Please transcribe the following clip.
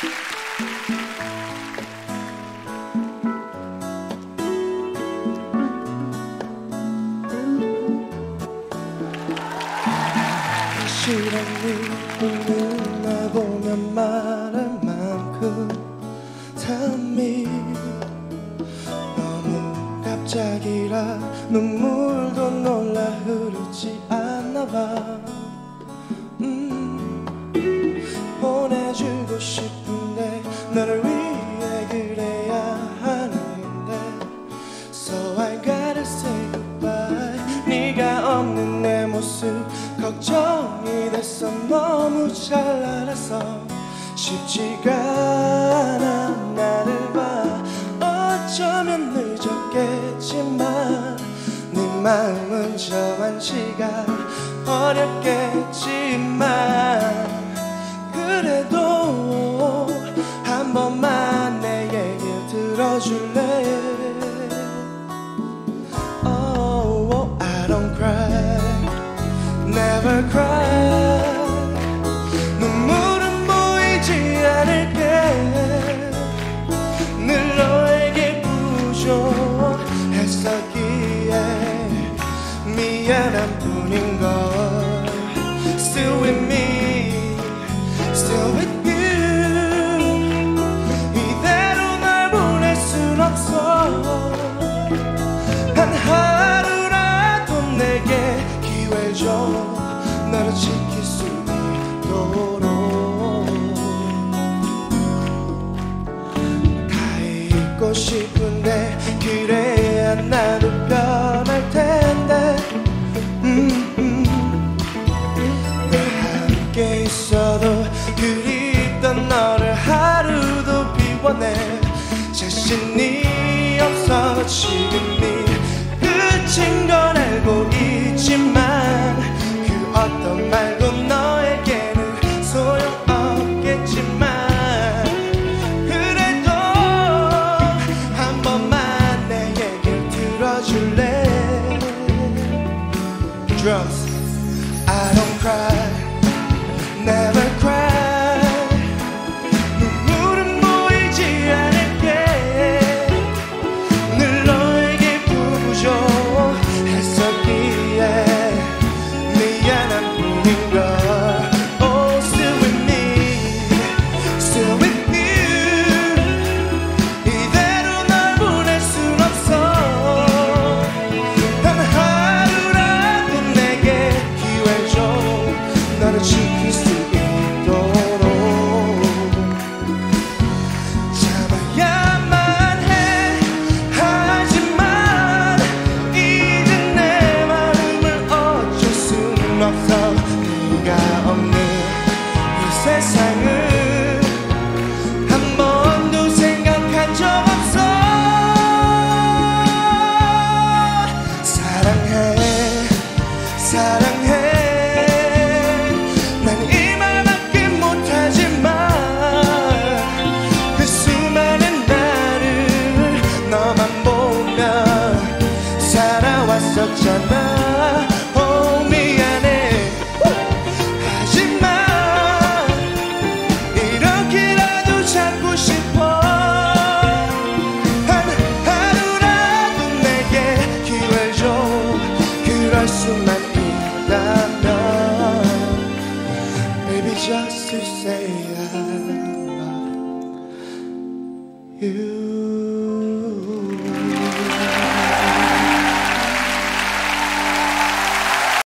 실험이 웃는 날 보면 말할 만큼 탐이 너무 갑자기라 눈물도 놀라 흐르지 않나 봐 없는 내 모습 걱정이 됐어. 너무 잘 알아서 쉽지가 않아. 나를 봐. 어쩌면 늦었겠지만 네 마음은 저만치가 어렵겠지만 그래도 한 번만 눈물은 보이지 않을게. 늘 너에게 부족했었기에 미안한 뿐인 걸. Still with. 이대로 날 보낼 순 없어. 한 하루라도 내게 기회 줘 너를 지킬 수 있도록 다 잊고 싶은데 그래야 나도 변할 텐데. 음, 음. 늘 함께 있어도 그립던 너를 하루도 비워내. 자신이 없어 지금이 끝인 건 알고 있지만 그 어떤 말도 너에게는 소용없겠지만 그래도 한 번만 내 얘기를 들어줄래? Drugs 사랑 you